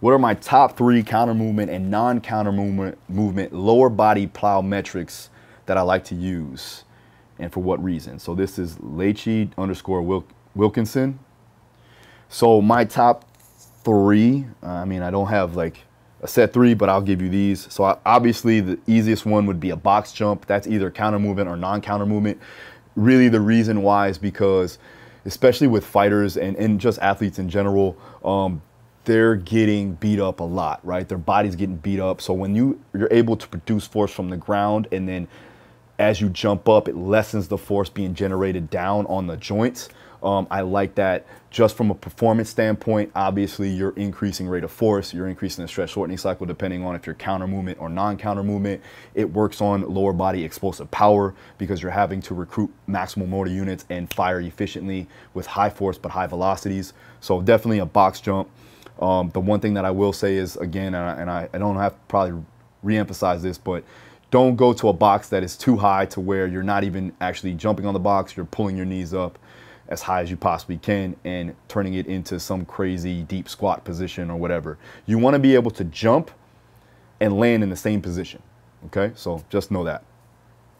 what are my top three counter movement and non-counter movement, movement lower body plyometrics that I like to use and for what reason? So this is Leachy underscore Wilk, Wilkinson. So my top three, I mean, I don't have like a set three, but I'll give you these. So I, obviously the easiest one would be a box jump. That's either counter movement or non-counter movement. Really the reason why is because especially with fighters and, and just athletes in general, um, they're getting beat up a lot, right? Their body's getting beat up. So when you you're able to produce force from the ground and then as you jump up, it lessens the force being generated down on the joints. Um, I like that just from a performance standpoint. Obviously, you're increasing rate of force, you're increasing the stretch shortening cycle depending on if you're counter movement or non counter movement. It works on lower body explosive power because you're having to recruit maximal motor units and fire efficiently with high force but high velocities. So, definitely a box jump. Um, the one thing that I will say is again, and I, and I, I don't have to probably re-emphasize this, but don't go to a box that is too high to where you're not even actually jumping on the box. You're pulling your knees up as high as you possibly can and turning it into some crazy deep squat position or whatever. You want to be able to jump and land in the same position. Okay, so just know that.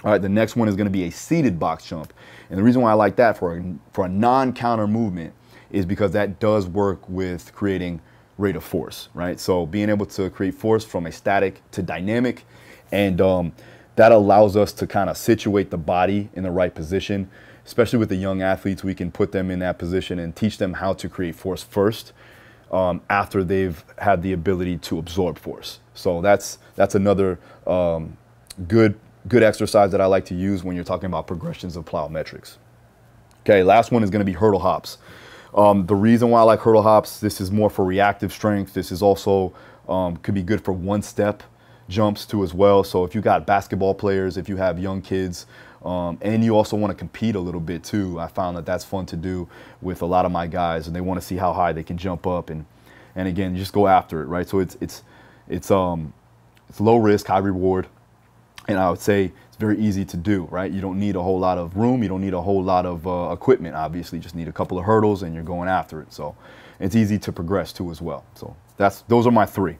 All right, the next one is going to be a seated box jump. And the reason why I like that for a, for a non-counter movement is because that does work with creating rate of force, right? So being able to create force from a static to dynamic, and um, that allows us to kind of situate the body in the right position. Especially with the young athletes, we can put them in that position and teach them how to create force first um, after they've had the ability to absorb force. So that's that's another um, good good exercise that I like to use when you're talking about progressions of plyometrics. Okay, last one is going to be hurdle hops. Um, the reason why I like hurdle hops, this is more for reactive strength. This is also um, could be good for one step jumps too as well. So if you got basketball players, if you have young kids, um, and you also want to compete a little bit too, I found that that's fun to do with a lot of my guys, and they want to see how high they can jump up, and and again, just go after it, right? So it's it's it's um it's low risk, high reward, and I would say it's very easy to do, right? You don't need a whole lot of room, you don't need a whole lot of uh, equipment. Obviously, you just need a couple of hurdles, and you're going after it. So it's easy to progress too as well. So that's those are my three.